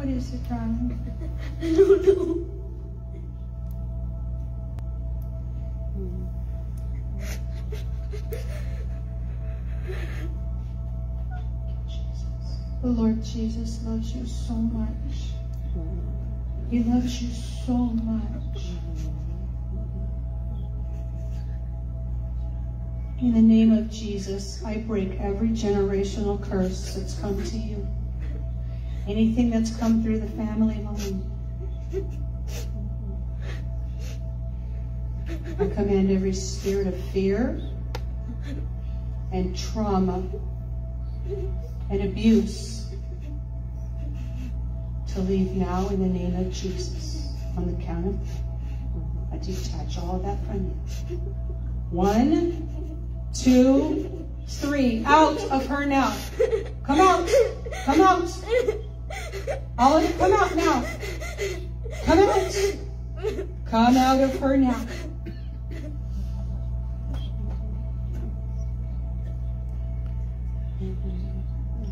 What is it, darling? I don't know. The Lord Jesus loves you so much. He loves you so much. In the name of Jesus, I break every generational curse that's come to you. Anything that's come through the family line. I command every spirit of fear and trauma and abuse to leave now in the name of Jesus. On the count of I detach all of that from you. One, two, three. Out of her now. Come out. Come out. All of it, come out now. Come out. Come out of her now.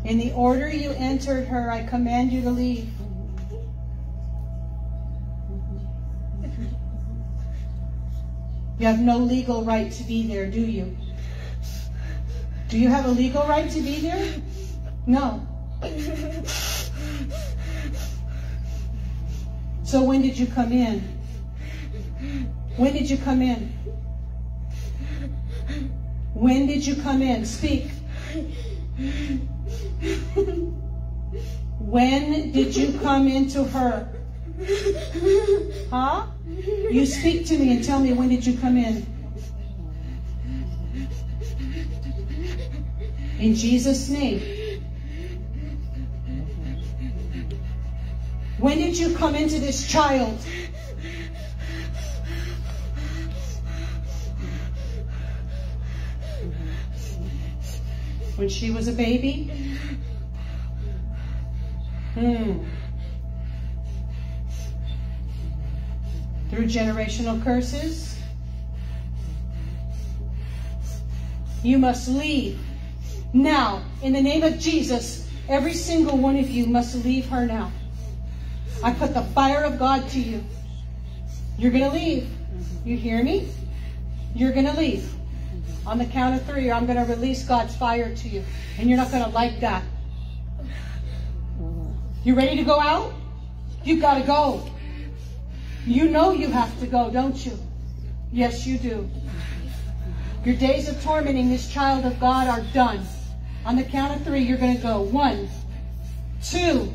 In the order you entered her, I command you to leave. You have no legal right to be there, do you? Do you have a legal right to be there? No. So when did you come in? When did you come in? When did you come in? Speak. When did you come into her? Huh? You speak to me and tell me when did you come in? In Jesus' name. When did you come into this child? When she was a baby? Hmm. Through generational curses? You must leave. Now, in the name of Jesus, every single one of you must leave her now. I put the fire of God to you. You're going to leave. You hear me? You're going to leave. On the count of three, I'm going to release God's fire to you. And you're not going to like that. You ready to go out? You've got to go. You know you have to go, don't you? Yes, you do. Your days of tormenting this child of God are done. On the count of three, you're going to go. One, two,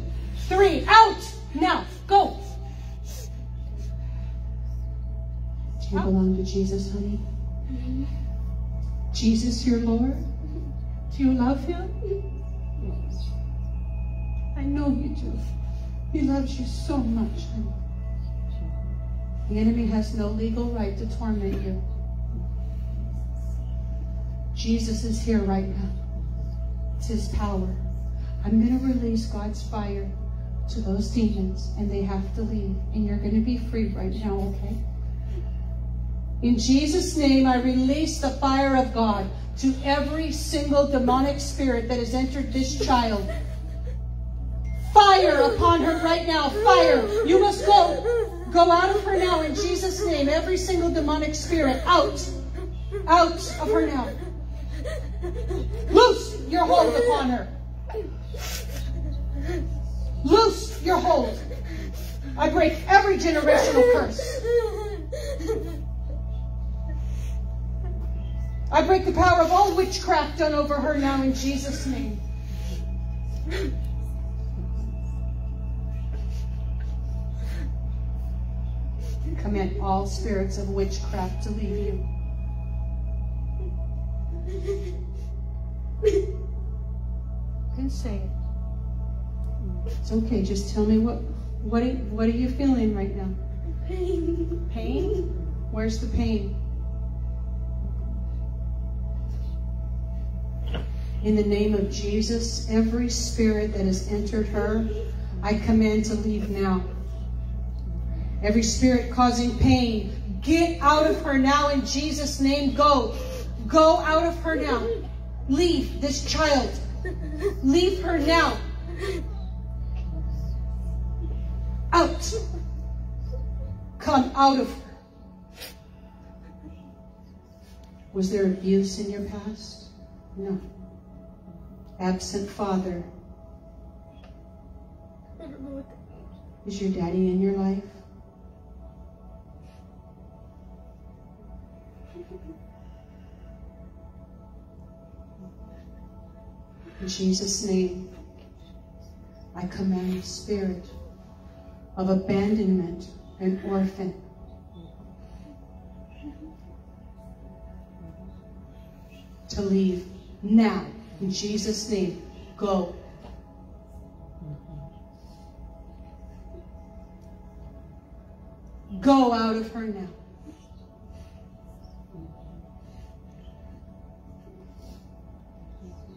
three. Out! Now, go. Do you belong to Jesus, honey? Mm-hmm. Jesus, your Lord? Mm-hmm. Do you love him? Yes. I know you do. He loves you so much, honey. The enemy has no legal right to torment you. Jesus is here right now. It's his power. I'm going to release God's fire to those demons and they have to leave. And you're going to be free right now, okay? In Jesus' name, I release the fire of God to every single demonic spirit that has entered this child. Fire upon her right now. Fire. You must go. Go out of her now in Jesus' name. Every single demonic spirit out. Out of her now. Loose your hold upon her. Loose your hold. I break every generational curse. I break the power of all witchcraft done over her now in Jesus' name. Command all spirits of witchcraft to leave you. It's okay. Just tell me what what are, what are you feeling right now? Pain. Pain? Where's the pain? In the name of Jesus, every spirit that has entered her, I command to leave now. Every spirit causing pain, get out of her now in Jesus' name. Go. Go out of her now. Leave this child. Leave her now. Out. Come out of her. Was there abuse in your past? No. Absent father. Is your daddy in your life? In Jesus' name, I command the spirit of abandonment and orphan. To leave now. In Jesus' name, go. Go out of her now.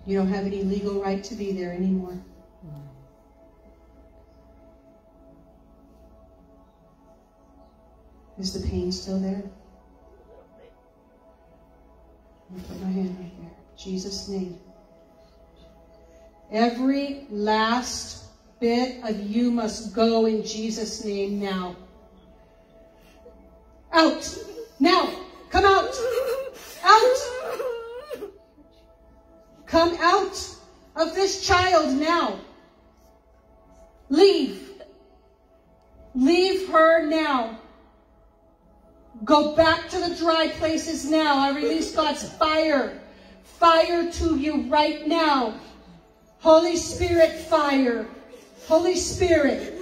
You don't have any legal right to be there anymore. Is the pain still there? I'll put my hand right there. Jesus' name. Every last bit of you must go in Jesus' name now. Out! Now! Come out! Out! Come out of this child now. Leave. Leave her now. Go back to the dry places now. I release God's fire. Fire to you right now. Holy Spirit, fire. Holy Spirit.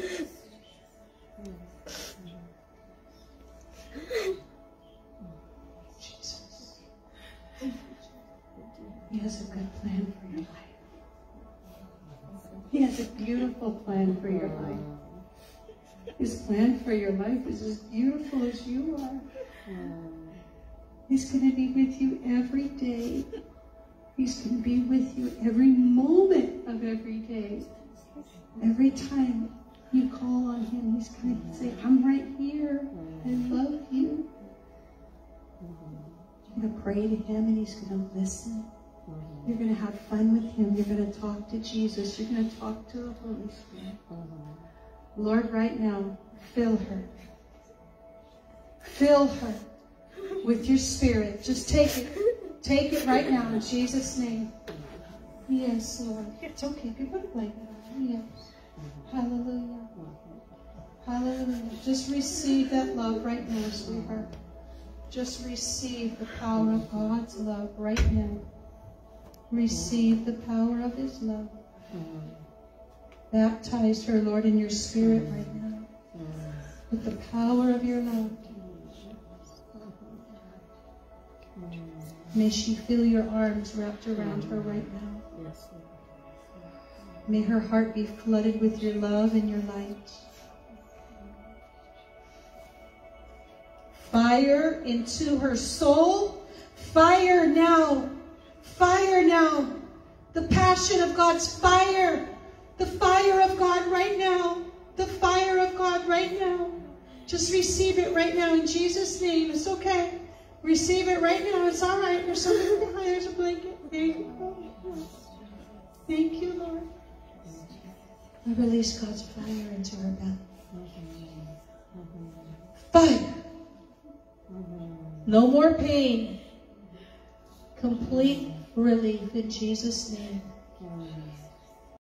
Jesus. He has a good plan for your life. He has a beautiful plan for your life. His plan for your life is as beautiful as you are. He's going to be with you every day. He's going to be with you every moment of every day. Every time you call on him, he's going to say, I'm right here. I love you. You're going to pray to him and he's going to listen. You're going to have fun with him. You're going to talk to Jesus. You're going to talk to the Holy Spirit. Lord, right now, fill her. Fill her with your spirit. Just take it. Take it right now in Jesus' name. Yes, Lord. It's okay. You put a blanket on. Yes. Hallelujah. Hallelujah. Just receive that love right now, sweetheart. Just receive the power of God's love right now. Receive the power of His love. Baptize her, Lord, in your spirit right now. With the power of your love. May she feel your arms wrapped around her right now. May her heart be flooded with your love and your light. Fire into her soul. Fire now. Fire now. The passion of God's fire. The fire of God right now. The fire of God right now. Just receive it right now in Jesus' name. It's okay. Receive it right now. It's all right. There's something behind. There's a blanket. There you go. Thank you, Lord. I release God's fire into her belly. Fire. No more pain. Complete relief in Jesus' name.